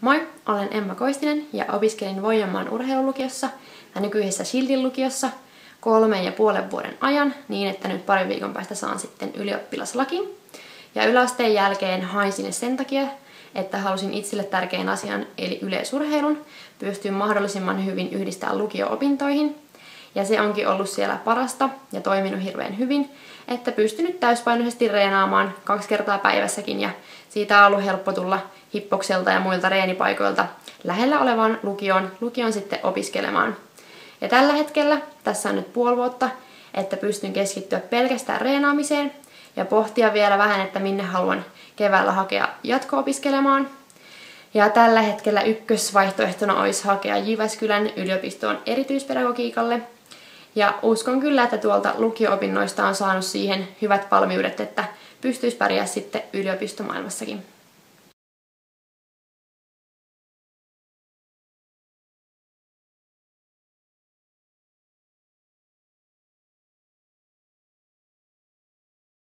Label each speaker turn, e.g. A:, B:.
A: Moi, olen Emma Koistinen ja opiskelin Voijamaan urheilulukiossa ja nykyisessä Shieldin lukiossa kolmen ja puolen vuoden ajan niin, että nyt parin viikon päästä saan sitten ylioppilaslakin. Ja yläasteen jälkeen hain sinne sen takia, että halusin itselle tärkeän asian eli yleisurheilun pystyä mahdollisimman hyvin yhdistää lukio-opintoihin. Ja se onkin ollut siellä parasta ja toiminut hirveän hyvin, että pystynyt täyspainoisesti reenaamaan kaksi kertaa päivässäkin ja siitä on ollut helppo tulla hippokselta ja muilta reenipaikoilta lähellä olevaan lukioon, lukion sitten opiskelemaan. Ja tällä hetkellä, tässä on nyt puoli vuotta, että pystyn keskittyä pelkästään reenaamiseen ja pohtia vielä vähän, että minne haluan keväällä hakea jatko-opiskelemaan. Ja tällä hetkellä ykkösvaihtoehtona olisi hakea Jyväskylän yliopistoon erityispedagogiikalle. Ja uskon kyllä, että tuolta lukio-opinnoista on saanut siihen hyvät valmiudet, että pystyisi pärjää sitten yliopistomaailmassakin.